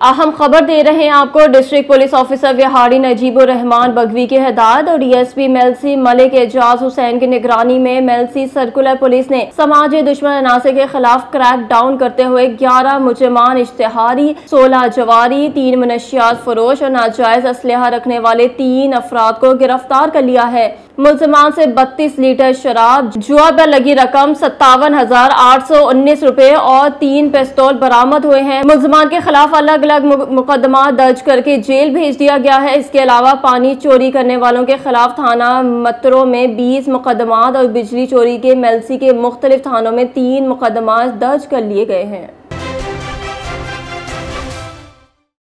अहम खबर दे रहे हैं आपको, district police officer Vehari Najibur Rehman Bugvi के हदायत और डीएसपी मेलसी मलिक एजाज हुसैन की निगरानी में मेलसी सर्कुलर पुलिस ने समाजी दुश्मन अनासर के खिलाफ क्रैक डाउन करते हुए ग्यारह मुजमान इश्तहारी, सोलह जवारी, तीन मनशियात फरोश और नाजायज असलहा रखने वाले तीन अफराद को गिरफ़्तार कर लिया है। मुलजमान से बत्तीस लीटर शराब, जुआ पर लगी रकम सत्तावन हज़ार आठ सौ उन्नीस रूपए और तीन पिस्तौल बरामद हुए हैं। मुलजमान के खिलाफ अलग अलग मुकदमा दर्ज करके जेल भेज दिया गया है। इसके अलावा पानी चोरी करने वालों के खिलाफ थाना मतरों में बीस मुकदमा और बिजली चोरी के मेलसी के मुख्तलिफ़ थानों में तीन मुकदमा दर्ज कर लिए गए हैं।